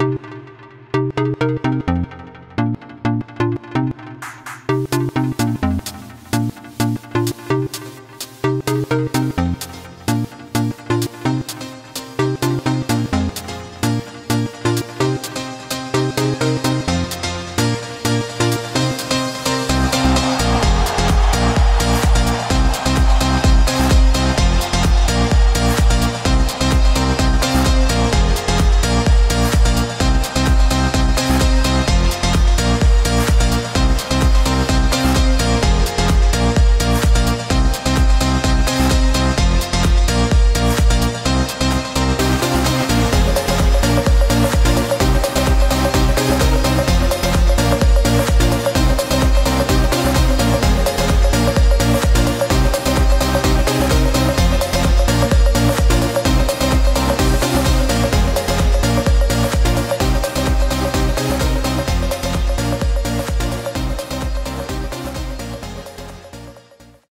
Música